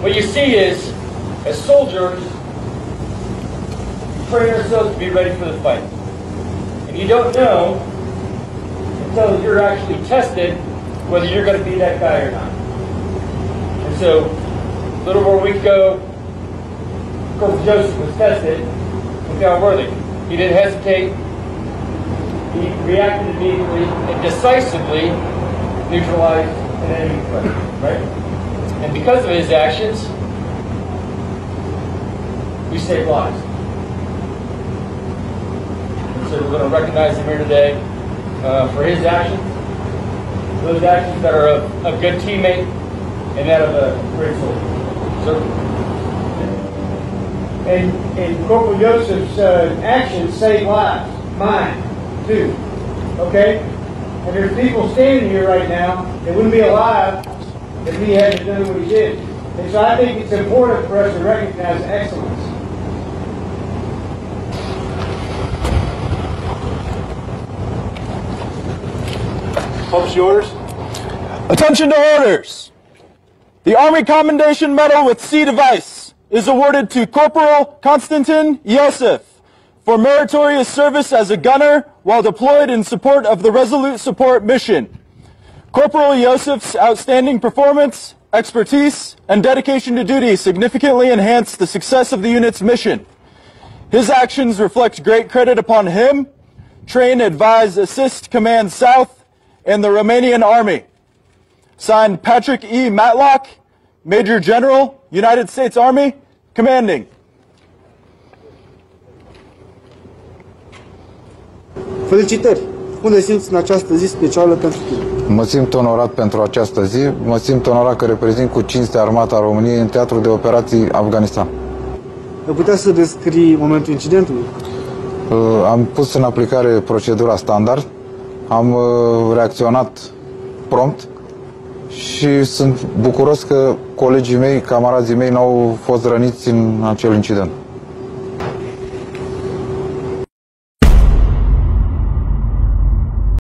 what you see is, as soldiers, train ourselves to be ready for the fight. And you don't know until you're actually tested whether you're going to be that guy or not. And so, a little a week ago, Corporal Joseph was tested and found worthy. He didn't hesitate. He reacted immediately and decisively neutralized an enemy threat, right? And because of his actions, we saved lives. And so we're going to recognize him here today uh, for his actions, those actions that are of a good teammate and that of a great soldier. So, And, and Corporal Joseph's uh, actions saved lives, mine too. Okay? And there's people standing here right now that wouldn't be alive if he hadn't done what he did. And so I think it's important for us to recognize excellence. Pope's yours. Attention to orders. The Army Commendation Medal with C device is awarded to Corporal Constantin Iosif for meritorious service as a gunner while deployed in support of the Resolute Support Mission. Corporal Iosif's outstanding performance, expertise, and dedication to duty significantly enhanced the success of the unit's mission. His actions reflect great credit upon him, train, advise, assist Command South, and the Romanian Army. Signed Patrick E. Matlock, Major General, United States Army, commanding. Felicitări! Te simți în această zi specială pentru tine? Mă simt onorat pentru această zi, mă simt onorat că reprezint cu cinste armata României în teatrul de operații Afganistan. Ai putea să descrii momentul incidentului? Uh, Am pus în aplicare procedura standard, am uh, reacționat prompt și sunt bucuros că colegii mei, camarazii mei n-au fost răniți în acel incident.